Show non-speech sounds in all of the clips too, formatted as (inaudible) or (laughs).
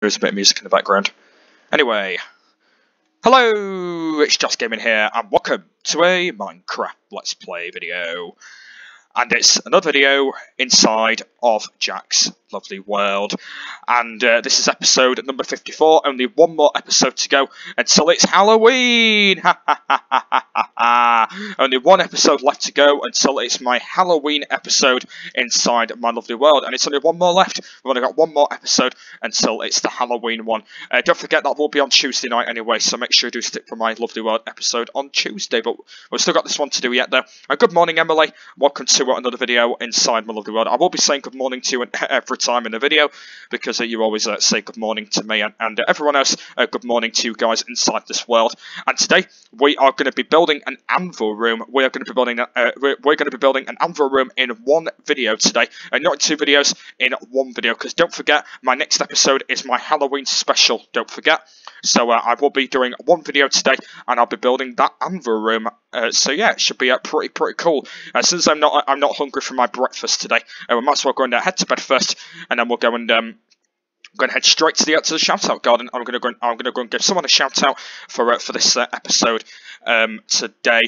There's a bit of music in the background. Anyway, hello, it's Jack's Gaming here, and welcome to a Minecraft Let's Play video. And it's another video inside of Jack's lovely world. And uh, this is episode number 54, only one more episode to go until it's Halloween! (laughs) only one episode left to go until it's my Halloween episode inside my lovely world. And it's only one more left. We've only got one more episode until it's the Halloween one. Uh, don't forget that will be on Tuesday night anyway, so make sure you do stick for my lovely world episode on Tuesday. But we've still got this one to do yet though. Uh, good morning Emily, welcome to another video inside my lovely world. I will be saying good morning to you (laughs) every time in the video because uh, you always uh, say good morning to me and, and everyone else. Uh, good morning to you guys inside this world. And today we are going to be building an anvil room. We are going to be building a, uh, we're, going to be building an anvil room in one video today, and not two videos in one video. Because don't forget, my next episode is my Halloween special. Don't forget. So uh, I will be doing one video today, and I'll be building that anvil room. Uh, so yeah, it should be uh, pretty pretty cool. Uh, since I'm not I'm not hungry for my breakfast today, uh, we might as well go and head to bed first, and then we'll go and um, I'm going to head straight to the to the shout out garden. I'm going to go. I'm going to go and give someone a shout out for uh, for this uh, episode um, today.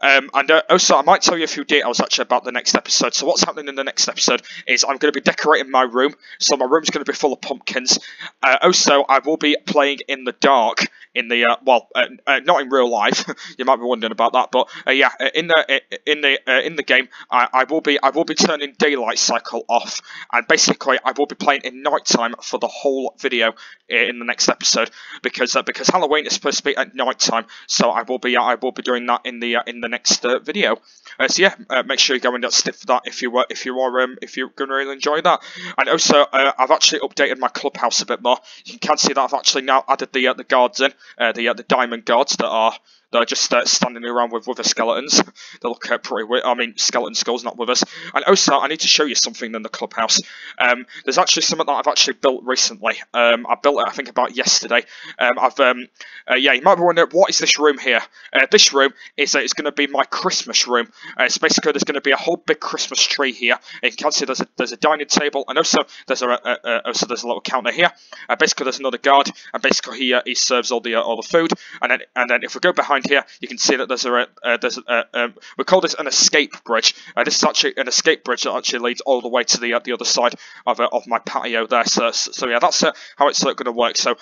Um, and uh, also, I might tell you a few details actually about the next episode. So what's happening in the next episode is I'm going to be decorating my room. So my room's going to be full of pumpkins. Uh, also, I will be playing in the dark in the uh, well, uh, uh, not in real life. (laughs) you might be wondering about that, but uh, yeah, in the in the in the game, I, I, will be I will be turning daylight cycle off, and basically I will be playing in nighttime for the whole video in the next episode because because Halloween is supposed to be at nighttime. So I will be I will be doing that in the in the next uh, video. Uh, so yeah, uh, make sure you go and stick for that if you were if you are um, if you're going to really enjoy that. And also, uh, I've actually updated my clubhouse a bit more. You can see that I've actually now added the uh, the guards in, uh, the the diamond guards that are they're just uh, standing around with wither skeletons. they look uh, pretty weird. I mean, skeleton skulls, not withers. And also, I need to show you something in the clubhouse. Um, there's actually something that I've actually built recently. Um, I built it, I think, about yesterday. Um, I've, um, uh, yeah, you might be wondering, what is this room here? Uh, this room is uh, it's going to be my Christmas room. Uh, it's basically there's going to be a whole big Christmas tree here. And you can see there's a there's a dining table, and also there's a, a, also there's a little counter here. basically, there's another guard, and basically he he serves all the all the food. And then and then if we go behind here, you can see that there's a uh, there's a, um, we call this an escape bridge. Uh, this is actually an escape bridge that actually leads all the way to the uh, the other side of uh, of my patio there. So so yeah, that's uh, how it's uh, going to work. So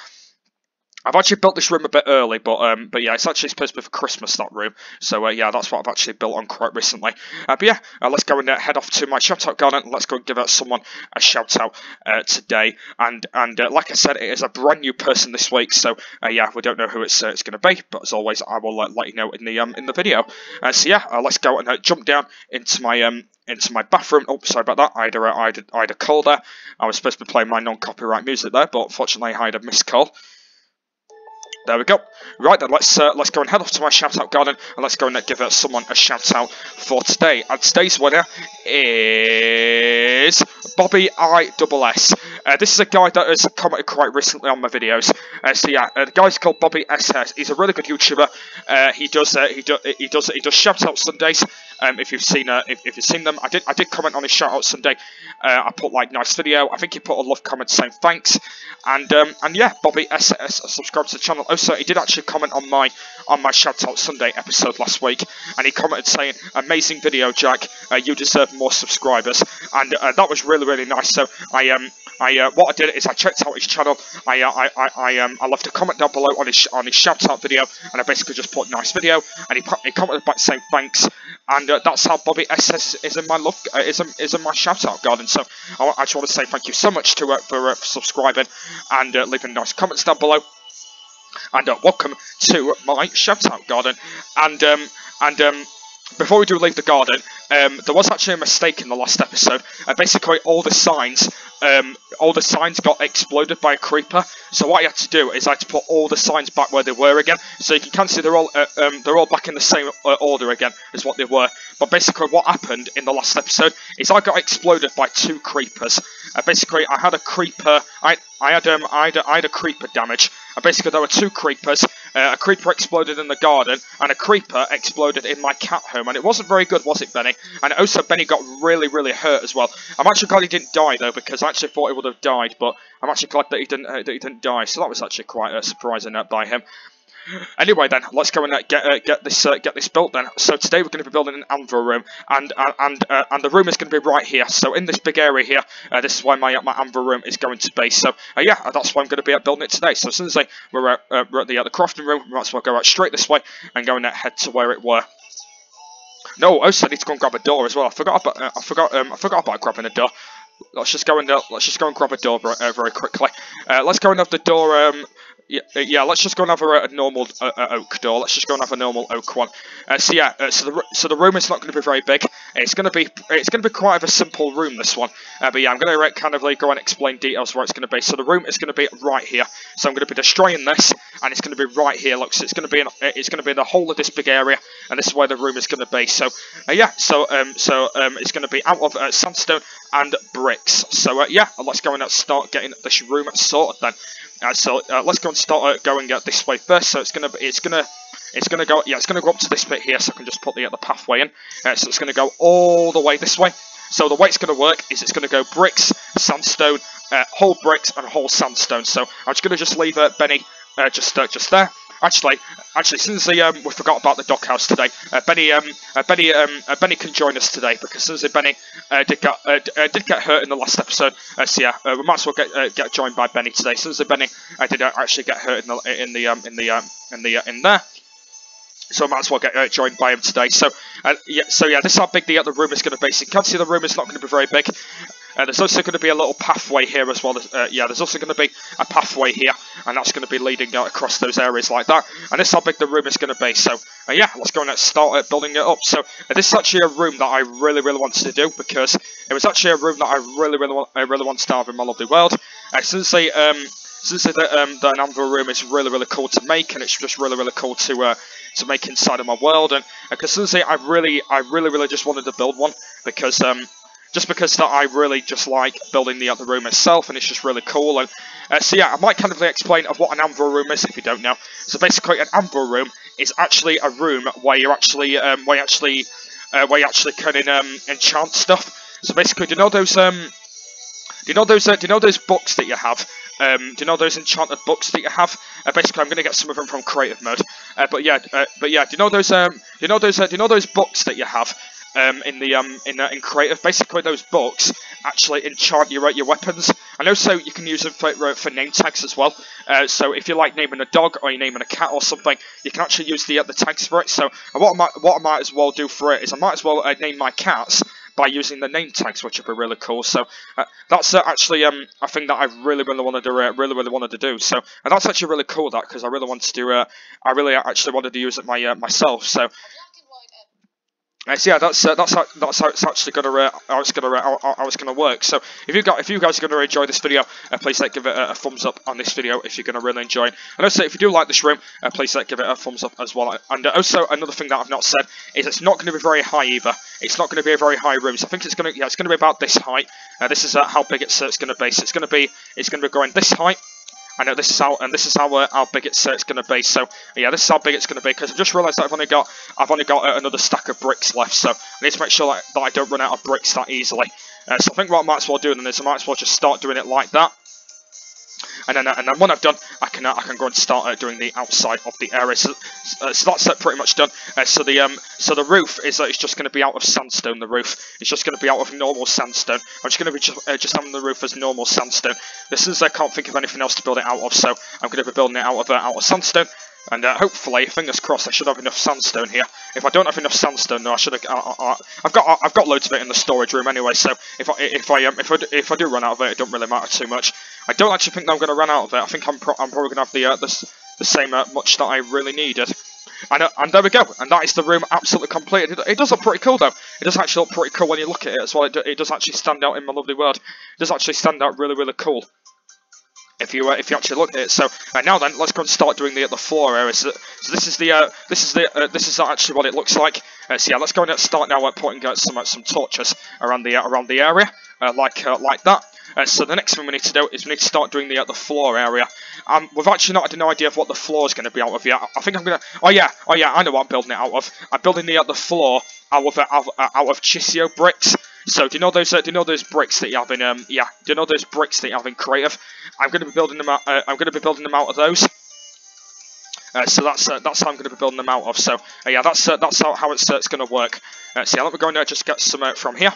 I've actually built this room a bit early, but um, but yeah, it's actually supposed to be for Christmas that room. So uh, yeah, that's what I've actually built on quite recently. Uh, but yeah, uh, let's go and uh, head off to my shout out garden. And let's go and give out someone a shout out uh, today. And and uh, like I said, it is a brand new person this week. So yeah, we don't know who it's it's going to be, but as always, I will let you know in the um in the video. so yeah, let's go and jump down into my um into my bathroom. Oh, sorry about that. I had a, I had a, I had a call there. I was supposed to be playing my non-copyright music there, but unfortunately I had a missed call. There we go. Right then, let's uh, let's go and head off to my shout out garden and let's go and give uh, someone a shout out for today. And today's winner is Bobby I double S. Uh, this is a guy that has commented quite recently on my videos. Uh, so yeah, uh, the guy's called Bobby SS. He's a really good YouTuber. Uh, he does uh, he does he does he does shout out Sundays. Um, if you've seen uh, if, if you've seen them, I did I did comment on his shout out Sunday. Uh, I put like nice video. I think he put a love comment saying thanks, and um, and yeah, Bobby SS subscribe to the channel. Also, he did actually comment on my on my shout out Sunday episode last week, and he commented saying amazing video, Jack. Uh, you deserve more subscribers, and uh, that was really really nice. So I um I uh, what I did is I checked out his channel. I uh, I I, I um I left a comment down below on his on his shout out video, and I basically just put nice video, and he he commented back saying thanks, and uh, that's how Bobby SS is in my love uh, is in, is in my shout out garden. So I, I just want to say thank you so much to uh, for, uh, for subscribing and uh, leaving nice comments down below. And uh, welcome to my shout out garden. And um and um before we do leave the garden, um, there was actually a mistake in the last episode. Uh, basically, all the signs, um, all the signs got exploded by a creeper. So what I had to do is I had to put all the signs back where they were again. So you can see they're all uh, um, they're all back in the same uh, order again as what they were. But basically, what happened in the last episode is I got exploded by two creepers. Uh, basically, I had a creeper. I I had um I had I had a creeper damage. And basically, there were two creepers, uh, a creeper exploded in the garden, and a creeper exploded in my cat home, and it wasn't very good, was it, Benny? And also, Benny got really, really hurt as well. I'm actually glad he didn't die, though, because I actually thought he would have died, but I'm actually glad that he didn't, uh, that he didn't die, so that was actually quite uh, surprising uh, by him. Anyway, then let's go and uh, get uh, get this uh, get this built. Then, so today we're going to be building an anvil room, and uh, and uh, and the room is going to be right here. So in this big area here, uh, this is why my my anvil room is going to be. So yeah, that's why I'm going to be building it today. So as soon as I, we're, at, we're at the the crafting room, we might as well go out straight this way and go and head to where it were. No, also I need to go and grab a door as well. I forgot about I forgot um, I forgot about grabbing a door. Let's just go and let's just go and grab a door very quickly. let's go and have the door um, yeah, uh, yeah, let's just go and have a, a normal uh, uh, oak door. Let's just go and have a normal oak one. Uh, so yeah, uh, so the so the room is not going to be very big. It's going to be it's going to be quite of a simple room this one. Uh, but yeah, I'm going to kind of like go and explain details where it's going to be. So the room is going to be right here. So I'm going to be destroying this, and it's going to be right here. Look, so it's going to be in, it's going to be the whole of this big area, and this is where the room is going to be. So yeah, so um so um it's going to be out of sandstone and bricks. So yeah, let's go and start getting this room sorted then. So let's go and start uh, going uh, this way first. So it's gonna it's gonna it's gonna go yeah it's gonna go up to this bit here. So I can just put the other pathway in. Uh, so it's gonna go all the way this way. So the way it's gonna work is it's gonna go bricks, sandstone, uh, whole bricks, and whole sandstone. So I'm just gonna just leave Benny just just there. Actually, actually, since the, um, we forgot about the doghouse today, uh, Benny, um, uh, Benny, um, uh, Benny can join us today because since Benny uh, did get uh, uh, did get hurt in the last episode, so yeah, we might as well get get joined by Benny today. Since Benny did actually get hurt in the in the um, in the um, in the in there. So I might as well get uh, joined by him today. So uh, yeah, so yeah, this is how big the other room is going to be. So you can see the room is not going to be very big. Uh, there's also going to be a little pathway here as well. Uh, yeah, there's also going to be a pathway here, and that's going to be leading out across those areas like that. And this is how big the room is going to be. So uh, yeah, let's go and start uh, building it up. So this is actually a room that I really, really wanted to do because it was actually a room that I really, really, I really wanted to have in my lovely world. since they um, since the, um, the anvil room is really, really cool to make, and it's just really, really cool to uh, to make inside of my world. And because uh, I really, I really, really just wanted to build one because um, just because that I really just like building the other room itself, and it's just really cool. And uh, so yeah, I might kind of explain of what an anvil room is if you don't know. So basically, an anvil room is actually a room where you actually, um, where you actually, uh, where you actually can um, enchant stuff. So basically, do you know those um, do you know those uh, do you know those books that you have um, do you know those enchanted books that you have? Uh, basically, I'm going to get some of them from creative mode. Uh, but yeah, uh, but yeah, do you know those? Um, do you know those? Uh, do you know those books that you have? Um, in the um in uh, in creative, basically those books actually enchant your your weapons, and also you can use them for, uh, for name tags as well. Uh, so if you like naming a dog or you're naming a cat or something, you can actually use the uh, the tags for it. So what I might what I might as well do for it is I might as well uh, name my cats by using the name tags, which would be really cool. So uh, that's uh, actually um, a thing that I really, really wanted to uh, really, really wanted to do. So and that's actually really cool that because I really wanted to do. I really actually wanted to use it my myself. So uh, so yeah, that's uh, that's how, that's how it's actually gonna uh, how it's gonna uh, how, how it's gonna work. So if you got if you guys are gonna enjoy this video, uh, please like give it a, a, thumbs up on this video if you're gonna really enjoy it. And also if you do like this room, uh, please like give it a thumbs up as well. And also another thing that I've not said is it's not gonna be very high either. It's not gonna be a very high room. So I think it's gonna yeah it's gonna be about this height. this is how big it's it's gonna be. So it's gonna be it's gonna be going this height I know this is how and this is how uh, how big it's, uh, it's going to be. So yeah, this is how big it's going to be because I've just realised that I've only got I've only got uh, another stack of bricks left. So I need to make sure that, that I don't run out of bricks that easily. Uh, so I think what I might as well do then is I might as well just start doing it like that. And then, and then when I've done, I can I can go and start uh, doing the outside of the area. So, uh, so that's uh, pretty much done. So the um so the roof is it's just going to be out of sandstone. The roof it's just going to be out of normal sandstone. I'm just going to be just, just having the roof as normal sandstone. Since I can't think of anything else to build it out of, so I'm going to be building it out of out of sandstone. And uh, hopefully, fingers crossed, I should have enough sandstone here. If I don't have enough sandstone, though, I should have. Uh, I've got I've got loads of it in the storage room anyway. So if I if I um, if I if I do run out of it, it don't really matter too much. I don't actually think I'm going to run out of it. I think I'm pro I'm probably going to have the uh, the the same uh, much that I really needed. And, uh, and there we go, and that is the room absolutely completed. It, it, does look pretty cool though. It does actually look pretty cool when you look at it as well. It, do, it does actually stand out in my lovely world. It does actually stand out really, really cool if you uh, if you actually look at it. So uh, now then, let's go and start doing the the floor area. So, so this is the uh, this is the uh, this is actually what it looks like. Uh, so yeah, let's go and start now at putting some some torches around the around the area like like that. Uh, so the next thing we need to do is we need to start doing the uh, the floor area. Um, we've actually not had no idea of what the floor is going to be out of yet. I think I'm gonna. Oh yeah, oh yeah, I know what I'm building it out of. I'm building the uh, the floor out of uh, out, uh, out of chiseled bricks. So do you know those? Uh, do you know those bricks that you have in? Um, yeah. Do you know those bricks that you have in Creative? I'm going to be building them out. Uh, I'm going to be building them out of those. Uh, so that's uh, that's how I'm going to be building them out of. So uh, yeah, that's uh, that's how, how it's, uh, it's going to work. Uh, so yeah, let me go and uh, just get some uh, from here.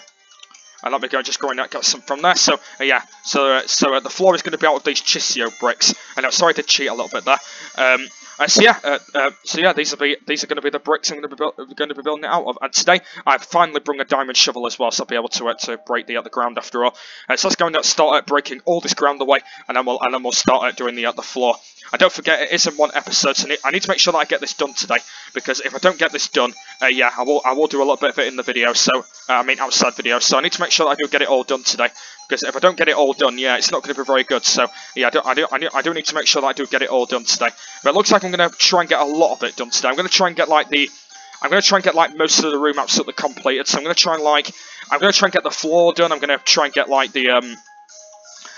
And let me go and just go and uh, get some from there. So uh, yeah, so uh, so uh, the floor is going to be out of these chiseled bricks. And I'm sorry to cheat a little bit there. Um, uh, so yeah, uh, uh, so yeah, these are be these are going to be the bricks I'm going to be going to be building it out of. And today I've finally brought a diamond shovel as well, so I'll be able to uh, to break the uh, ground after all. Uh, so let's go and start uh, breaking all this ground away, and then we'll and then we'll start doing the the floor. And don't forget, it is in one episode, so I need to make sure that I get this done today. Because if I don't get this done, yeah, I will I will do a little bit of it in the video. So I mean outside video. So I need to make sure that I do get it all done today. Because if I don't get it all done, yeah, it's not going to be very good. So yeah, I do, I do I do I do need to make sure that I do get it all done today. But it looks like I'm going to try and get a lot of it done today. I'm going to try and get like the I'm going to try and get like most of the room absolutely completed. So I'm going to try and like I'm going to try and get the floor done. I'm going to try and get like the um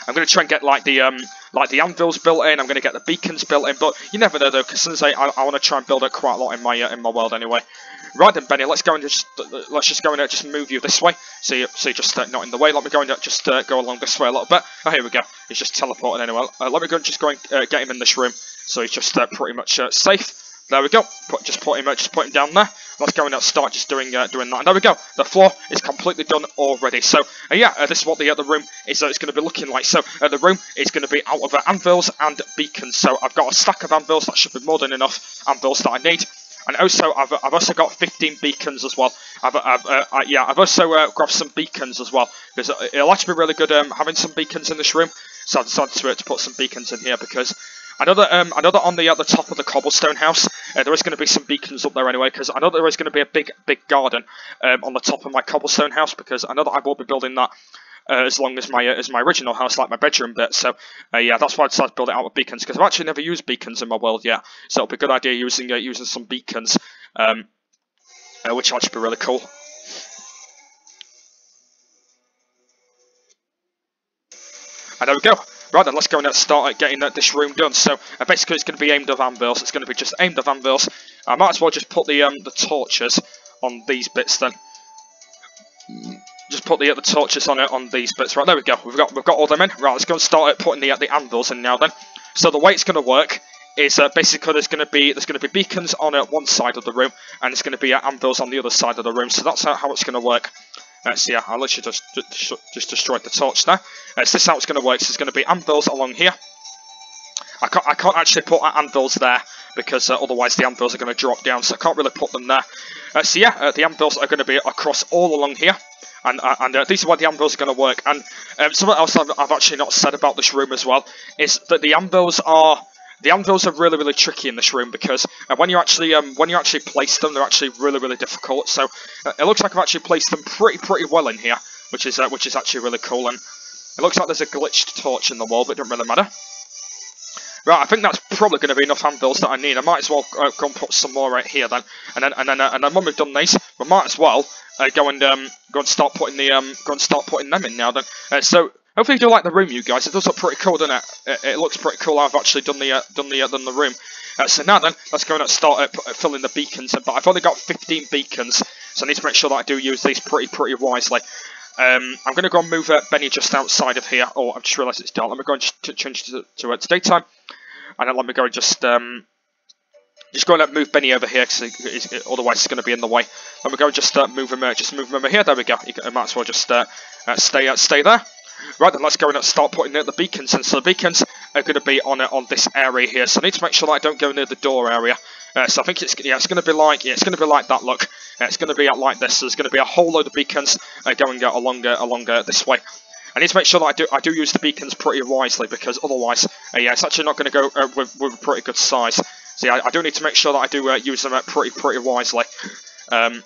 I'm going to try and get like the um like the anvils built in. I'm going to get the beacons built in, but you never know though, because since I, I, I want to try and build it quite a lot in my uh, in my world anyway. Right then, Benny, let's go and just let's just go and uh, just move you this way, so you so you're just uh, not in the way. Let me go and uh, just uh, go along this way a little bit. Oh, here we go. He's just teleporting anyway. Uh, let me go and just go and uh, get him in this room, so he's just pretty much safe. There we go. Put, just put him, just put him down there. Let's go and start just doing uh, doing that. And there we go. The floor is completely done already. So uh, yeah, uh, this is what the other room is. It's going to be looking like. So the room is going to be out of anvils and beacons. So I've got a stack of anvils. That should be more than enough anvils that I need. And also, I've, I've also got 15 beacons as well. I've, I've uh, I, yeah, I've also uh, grabbed some beacons as well because it'll actually be really good um, having some beacons in this room. So I decided to, uh, to put some beacons in here because I know that um, I know that on the at the top of the cobblestone house uh, there is going to be some beacons up there anyway because I know there is going to be a big big garden um, on the top of my cobblestone house because I know that I will be building that uh, as long as my uh, as my original house, like my bedroom bit. So uh, yeah, that's why I decided to build it out with beacons because I've actually never used beacons in my world yet. So it'll be a good idea using uh, using some beacons, um, which will actually be really cool. And there we go. Right then, let's go and start getting this room done. So uh, basically, it's going to be aimed of anvils. It's going to be just aimed of anvils. I might as well just put the um, the torches on these bits then just put the, other torches on it on these bits. Right, there we go. We've got we've got all them in. Right, let's go and start putting the at the anvils in now then. So the way it's going to work is uh, basically there's going to be there's going to be beacons on uh, one side of the room, and there's going to be uh, anvils on the other side of the room. So that's how, how it's going to work. Uh, so yeah, I'll literally just just, just destroy the torch there. Uh, so this is how it's going to work. So there's going to be anvils along here. I can't I can't actually put anvils there because uh, otherwise the anvils are going to drop down, so I can't really put them there. Uh, so yeah, uh, the anvils are going to be across all along here and uh, and uh, these are why the anvils are going to work. And um, something else I've, I've, actually not said about this room as well is that the anvils are the anvils are really really tricky in this room because uh, when you actually um, when you actually place them, they're actually really really difficult. So uh, it looks like I've actually placed them pretty pretty well in here, which is uh, which is actually really cool. And it looks like there's a glitched torch in the wall, but it doesn't really matter. Right, I think that's probably going to be enough anvils that I need. I might as well uh, go and put some more right here then, and then and then uh, and then when we've done these, we might as well uh, go and um, go and start putting the um, go and start putting them in now. Then, uh, so hopefully you do like the room, you guys. It does look pretty cool, doesn't it? It, it looks pretty cool. I've actually done the uh, done the uh, done the room. So now then, let's go and start filling the beacons. But I've only got 15 beacons, so I need to make sure that I do use these pretty pretty wisely. Um, I'm going to go and move uh, Benny just outside of here. Oh, I've just realised it's dark. Let me go and change to, to, uh, to daytime. And let me go and just um, just go and move Benny over here, because otherwise it's going to be in the way. Let me go and just uh, move him, uh, just move him over here. There we go. You might as well just uh, uh stay uh, stay there. Right then, let's go and start putting the beacons in. So the beacons are going to be on uh, on this area here. So I need to make sure that I don't go near the door area. Uh, so I think it's yeah, it's going to be like yeah, it's going to be like that. Look, uh, it's going to be like this. So there's going to be a whole load of beacons uh, going uh, along along this way. I need to make sure that I do I do use the beacons pretty wisely because otherwise, yeah, it's actually not going to go with, with a pretty good size. So yeah, I, do need to make sure that I do uh, use them uh, pretty pretty wisely. Um,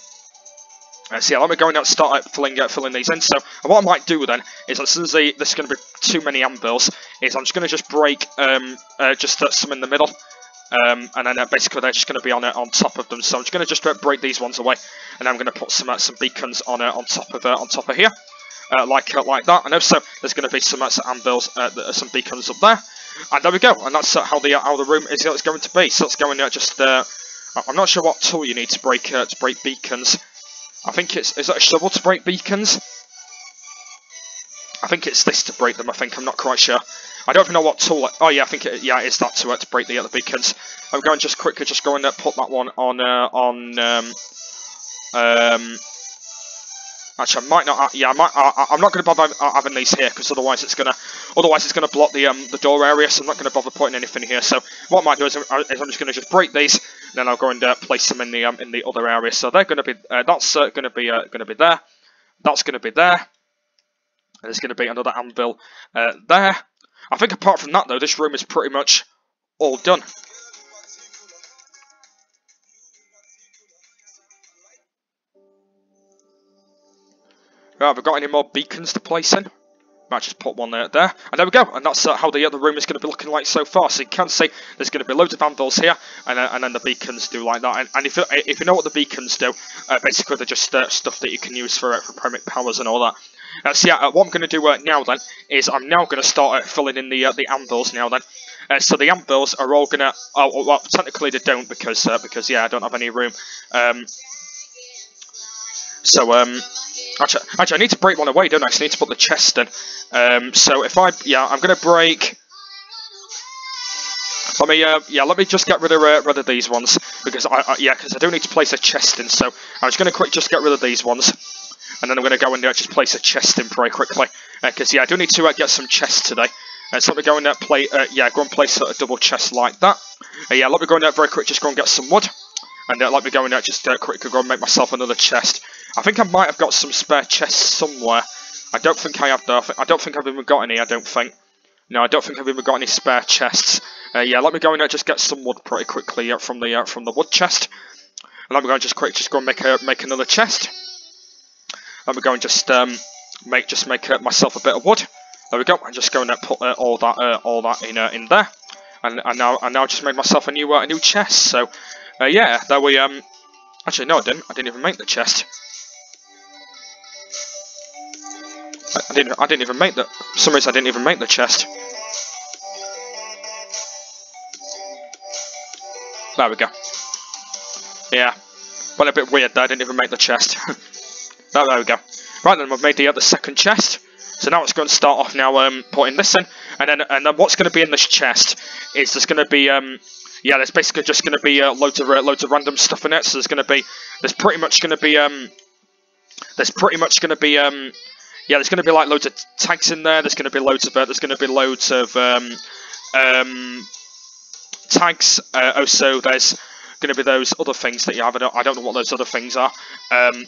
uh, so yeah, let me go and start uh, filling uh, filling these in. So what I might do then is as soon as they, there's going to be too many anvils, is I'm just going to just break um, uh, just uh, some in the middle. Um, and then uh, basically they're just going to be on uh, on top of them. So I'm just going to just uh, break these ones away, and then I'm going to put some uh, some beacons on uh, on top of uh, on top of here. Uh, like uh, like that. And also, there's going to be some uh, some anvils, uh, some beacons up there. And there we go. And that's uh, how the how the room is uh, going to be. So let's go and uh, just. I'm not sure what tool you need to break to break beacons. I think it's is that a shovel to break beacons. I think it's this to break them. I think I'm not quite sure. I don't even know what tool. oh yeah, I think it, yeah, it's that to to break the other beacons. I'm going just quickly, just going to put that one on on um, um, Actually, I might not. Yeah, I might. Uh, I'm not going to bother having these here because otherwise it's gonna. Otherwise it's gonna block the um the door area. So I'm not going to bother putting anything here. So what I might do is, uh, is I'm just going to just break these. then I'll go and uh, place them in the um in the other area. So they're going to be. Uh, that's uh, going to be uh, going to be there. That's going to be there. And there's going to be another anvil uh, there. I think apart from that though, this room is pretty much all done. Right, have we got any more beacons to place in? Might just put one there, there. And there we go. And that's uh, how the other room is going to be looking like so far. So you can see there's going to be loads of anvils here, and, uh, and then the beacons do like that. And, and if, you, if you know what the beacons do, uh, basically they're just uh, stuff that you can use for, uh, for Premic powers and all that. Uh, so yeah, what I'm going to do now then is I'm now going to start filling in the the anvils now then. so the anvils are all going to, oh, well, technically they don't because because yeah, I don't have any room. Um, so um, Actually, actually, I need to break one away, don't I? So I need to put the chest in. Um, so if I, yeah, I'm going to break... Let me, uh, yeah, let me just get rid of uh, rid of these ones because I, I yeah, because I do need to place a chest in. So I'm just going to quick just get rid of these ones, and then I'm going to go and just place a chest in very quickly because uh, yeah, I do need to uh, get some chests today. Uh, so let me go and play, uh, yeah, go and place a double chest like that. Uh, yeah, let me go and uh, very quick just go and get some wood. And let me go uh, just uh, quickly go and make myself another chest. I think I might have got some spare chests somewhere. I don't think I have though. I don't think I've even got any, I don't think. No, I don't think I've even got any spare chests. Uh, yeah, let me go in and just get some wood pretty quickly uh, from the uh, from the wood chest. And let me go and just quick just go and make a make another chest. Let me go and just um, make just make uh, myself a bit of wood. There we go. I'm just going to put uh, all that uh, all that in in there. And, now I now just made myself a new a new chest. So yeah, there we um. Actually, no, I didn't. I didn't even make the chest. I, didn't. I didn't even make the. For some reason, I didn't even make the chest. There we go. Yeah. Well, a bit weird there. I didn't even make the chest. (laughs) oh, there we go. Right then, we've made the, other second chest. So now it's going to start off now um, putting this in, and then and then what's going to be in this chest is there's going to be um, yeah, there's basically just going to be uh, loads of uh, loads of random stuff in it. So there's going to be there's pretty much going to be um there's pretty much going to be um yeah there's going to be like loads of tags in there. There's going to be loads of uh, there's going to be loads of um um tags. Uh, also, there's going to be those other things that you have. I don't, I don't know what those other things are. Um,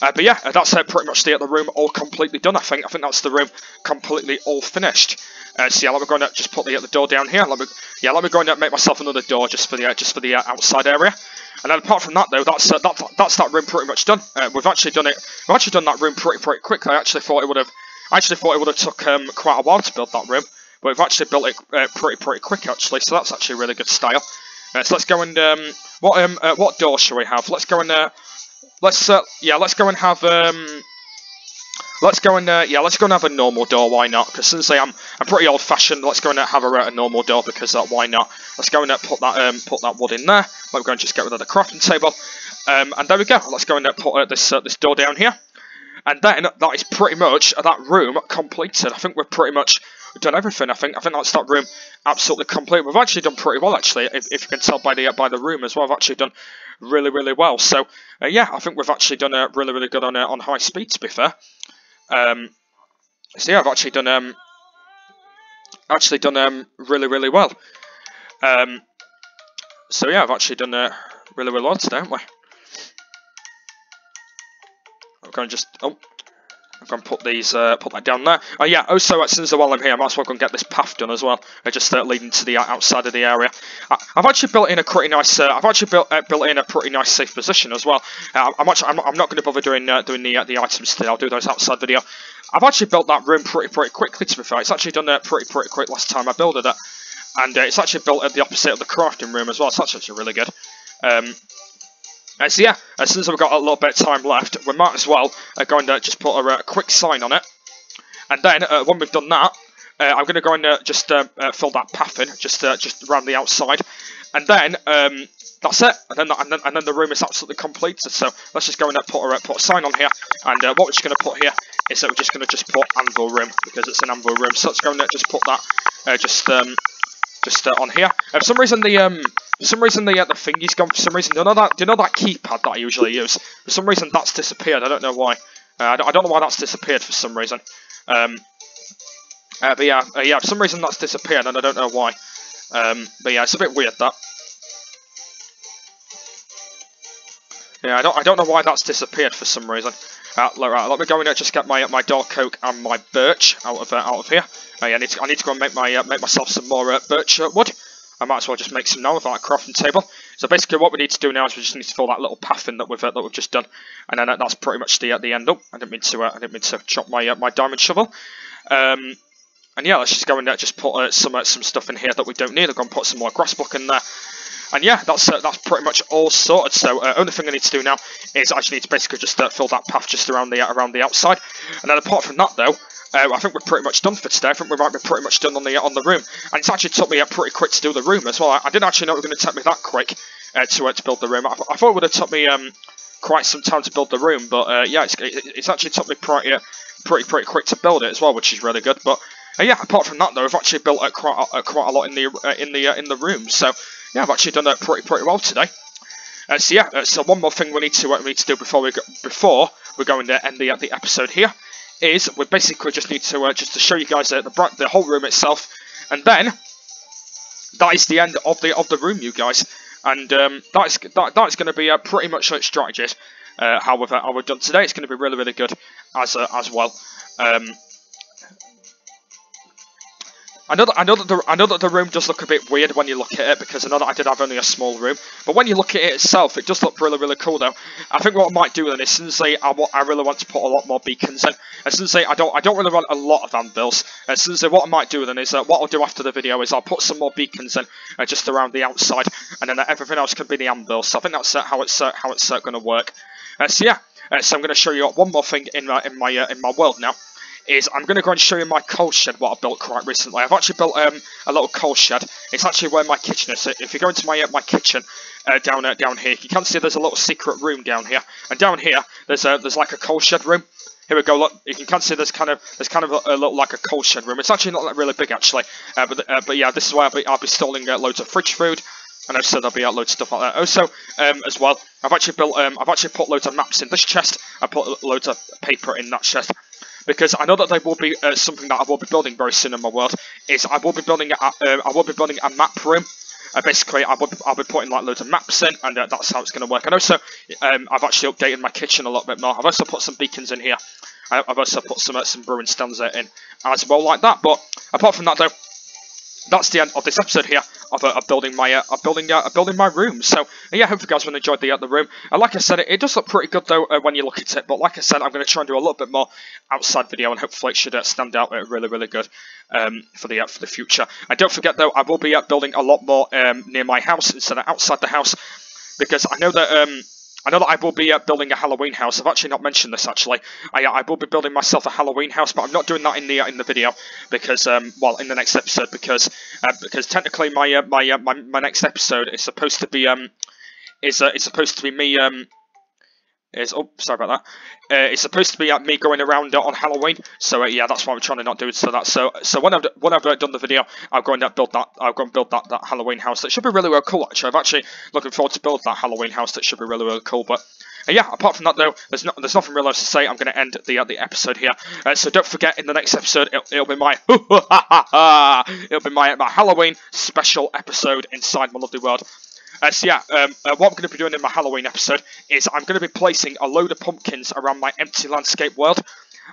uh, but yeah, that's uh, pretty much the, the room all completely done, I think. I think that's the room completely all finished. Uh, so yeah, let me go and uh, just put the, the door down here. Let me, yeah, let me go and uh, make myself another door just for the uh, just for the outside area. And then apart from that though, that's that, that's that room pretty much done. we've actually done it. We've actually done that room pretty pretty quickly. I actually thought it would have. I actually thought it would have took um, quite a while to build that room, but we've actually built it pretty pretty quick actually. So that's actually really good style. so let's go and um, what um what door shall we have? Let's go and let's uh, yeah, let's go and have um, let's go and uh, yeah, let's go and have a normal door. Why not? Because since I am I'm pretty old fashioned, let's go and have a, a normal door because uh, why not? Let's go and uh, put that um, put that wood in there. We're going to just get rid of the crafting table, um, and there we go. Let's go and uh, put uh, this uh, this door down here. And then that is pretty much that room completed. I think we're pretty much done everything. I think I think that's that room absolutely complete. We've actually done pretty well actually, if, if you can tell by the by the room as well. I've actually done really really well. So uh, yeah, I think we've actually done uh, really really good on uh, on high speed. To be fair, um, so yeah, I've actually done um actually done um really really well. Um, so yeah, I've actually done uh, really really well today, haven't we? I'm going to just oh I'm going to put these, uh, put that down there. Oh yeah, also uh, since while I'm here, I might as well go and get this path done as well. Uh, just uh, leading to the outside of the area. I, have actually built in a pretty nice, uh, I've actually built uh, built in a pretty nice safe position as well. Uh, I'm actually, I'm, I'm not going to bother doing doing the the items today. I'll do those outside video. I've actually built that room pretty pretty quickly. To be fair, it's actually done pretty pretty quick last time I built it. And it's actually built at the opposite of the crafting room as well, so that's actually really good. Um, uh, so yeah, uh, since we've got a little bit of time left, we might as well uh, go and uh, just put a, a, quick sign on it. And then uh, when we've done that, uh, I'm going to go and uh, just uh, uh, fill that path in, just uh, just around the outside, and then um, that's it. And then, and then and then the room is absolutely completed. So let's just go and put a put a sign on here, and what we're just going to put here is that we're just going to just put anvil room because it's an anvil room. So let's go and just put that just um, just on here. And for some reason the um for some reason the uh, the thingy's gone. For some reason, do you know that do you know that keypad that I usually use? For some reason that's disappeared. I don't know why. Uh, I, don't, I, don't, know why that's disappeared for some reason. Um, uh, but yeah, uh, yeah, for some reason that's disappeared, and I don't know why. Um, but yeah, it's a bit weird that. Yeah, I don't, I don't know why that's disappeared for some reason. Uh, right, let me go in and just get my my dark oak and my birch out of uh, out of here. Uh, I need to I need to go and make my uh, make myself some more uh, birch uh, wood. I might as well just make some now with that crafting table. So basically, what we need to do now is we just need to fill that little path in that we've that we've just done, and then that's pretty much the at the end up. I didn't mean to I didn't mean to chop my my diamond shovel. Um, and yeah, let's just go in there, just put uh, some uh, some stuff in here that we don't need. I'm to put some more grass block in there. And yeah, that's uh, that's pretty much all sorted. So uh, only thing I need to do now is just need to basically just uh, fill that path just around the around the outside. And then apart from that though, uh, I think we're pretty much done for today. I think we might be pretty much done on the on the room. And it's actually took me uh, pretty quick to do the room as well. I, I didn't actually know it was going to take me that quick uh, to uh, to build the room. I, I, thought it would have took me um, quite some time to build the room, but uh, yeah, it's, it's actually took me pretty pretty pretty quick to build it as well, which is really good. But uh, yeah, apart from that though, I've actually built uh, quite uh, quite a lot in the uh, in the uh, in the room. So yeah, I've actually done that pretty pretty well today. Uh, so yeah, so one more thing we need to we need to do before we go, before we're going to end the the episode here is we basically just need to just to show you guys the the whole room itself, and then that is the end of the of the room, you guys. And um, that is that, that is going to be pretty much like strategies. Uh, how we've how we've done today. It's going to be really really good as as well. Um, I know that I know that the I know that the room does look a bit weird when you look at it because I know that I did have only a small room, but when you look at it itself, it does look really really cool though. I think what I might do then is since I I really want to put a lot more beacons in, and since I don't I don't really want a lot of anvils, and since what I might do then is uh, what I'll do after the video is I'll put some more beacons in uh, just around the outside, and then everything else can be the anvils. So I think that's uh, how it's uh, how it's uh, going to work. So yeah, so I'm going to show you one more thing in my in my in my world now is I'm going to go and show you my coal shed, what I built quite recently. I've actually built um, a little coal shed. It's actually where my kitchen is. So if you go into my uh, my kitchen uh, down uh, down here, you can see there's a little secret room down here. And down here, there's a, there's like a coal shed room. Here we go. Look, you can see there's kind of there's kind of a, a little like a coal shed room. It's actually not that really big actually, uh, but uh, but yeah, this is where I'll be I'll be storing uh, loads of fridge food. And also there'll be loads of stuff like that. Also, um, as well, I've actually built, um, I've actually put loads of maps in this chest. I put loads of paper in that chest because I know that there will be uh, something that I will be building very soon in my world. Is I will be building a, uh, I will be building a map room. Uh, basically, I will, I'll be putting like loads of maps in, and uh, that's how it's going to work. And also, um, I've actually updated my kitchen a little bit more. I've also put some beacons in here. I've also put some uh, some brewing stands in as well, like that. But apart from that, though, that's the end of this episode here of, of building my uh, of building uh, building my room. So yeah, hope you guys will enjoyed the uh, the room. And like I said, it, it does look pretty good though uh, when you look at it. But like I said, I'm going to try and do a little bit more outside video, and hopefully it should uh, stand out uh, really really good um, for the for the future. And don't forget though, I will be building a lot more um, near my house instead of outside the house because I know that. Um, I know that I will be uh, building a Halloween house. I've actually not mentioned this actually. I, I will be building myself a Halloween house, but I'm not doing that in the uh, in the video because um, well in the next episode because uh, because technically my uh, my, uh, my my next episode is supposed to be um is uh, is supposed to be me um is oh sorry about that. Uh, it's supposed to be uh, me going around uh, on Halloween, so uh, yeah, that's why I'm trying to not do it. So that so so when I've when I've done the video, I'll go and build that. I'll go and build that that Halloween house. That should be really really cool. Actually, I'm actually looking forward to build that Halloween house. That should be really really cool. But uh, yeah, apart from that though, there's not there's nothing real else to say. I'm going to end the uh, the episode here. Uh, so don't forget, in the next episode, it'll, it'll be my (laughs) it'll be my my Halloween special episode inside my lovely world. Uh, so yeah, um, uh, what I'm going to be doing in my Halloween episode is I'm going to be placing a load of pumpkins around my empty landscape world.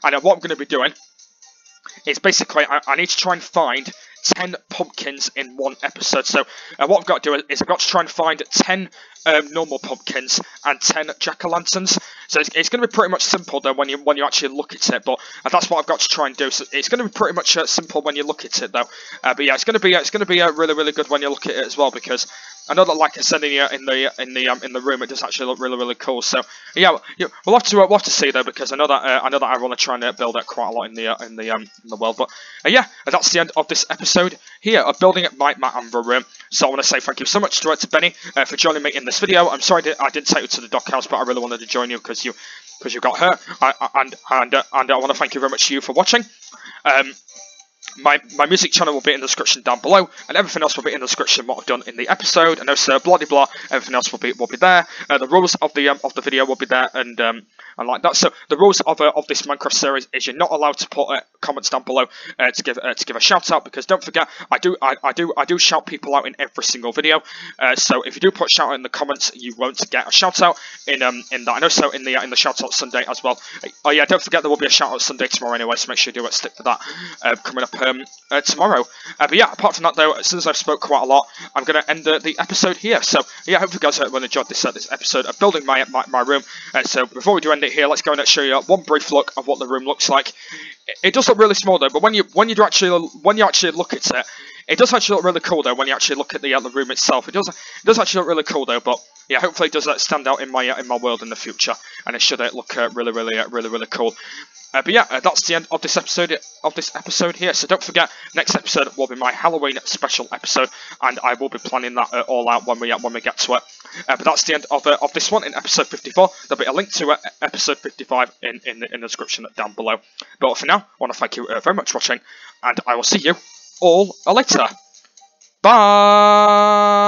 And uh, what I'm going to be doing is basically I, I, need to try and find 10 pumpkins in one episode. So uh, what I've got to do is I've got to try and find 10 um, normal pumpkins and 10 jack-o'-lanterns. So it's, it's going to be pretty much simple though when you when you actually look at it, but uh, that's what I've got to try and do. So it's going to be pretty much uh, simple when you look at it though. Uh, but yeah, it's going to be uh, it's going to be uh, really really good when you look at it as well because I know that, like I said in the in the in the um, in the room, it does actually look really really cool. So yeah, we'll have to uh, we'll have to see though because I know that uh, I know that I want to try and uh, build it quite a lot in the uh, in the um in the world. But uh, yeah, that's the end of this episode here of building my my anvil room. So I want to say thank you so much to, uh, to Benny for joining me in this video. I'm sorry I didn't take you to the doghouse, but I really wanted to join you because you because you got hurt. I, and and and I want to thank you very much to you for watching. Um, my, my music channel will be in the description down below, and everything else will be in the description what I've done in the episode. And also, blah blah, everything else will be will be there. Uh, the rules of the um, of the video will be there, and um, and like that. So the rules of uh, of this Minecraft series is you're not allowed to put uh, comments down below uh, to give uh, to give a shout out because don't forget I do I, I do I do shout people out in every single video. Uh, so if you do put shout out in the comments, you won't get a shout out in um in that. And also in the in the shout out Sunday as well. Oh yeah, don't forget there will be a shout out Sunday tomorrow anyway. So make sure you do it. Stick to that coming up um, uh, tomorrow. Uh, but yeah, apart from that though, since I've spoke quite a lot, I'm going to end the, the episode here. So yeah, I hope you guys will enjoyed this uh, this episode of building my my, my room. Uh, so before we do end it here, let's go and show you one brief look of what the room looks like. It, it does look really small though, but when you when you do actually when you actually look at it, it does actually look really cool though when you actually look at the, uh, the room itself. It does it does actually look really cool though, but yeah, hopefully it does uh, stand out in my uh, in my world in the future, and it should uh, look uh, really really uh, really really cool. Uh, but yeah, uh, that's the end of this episode of this episode here. So don't forget, next episode will be my Halloween special episode, and I will be planning that uh, all out when we uh, when we get to it. Uh, but that's the end of uh, of this one in episode 54. There'll be a link to episode 55 in in the, in the description down below. But for now, I want to thank you very much for watching, and I will see you all later. Bye.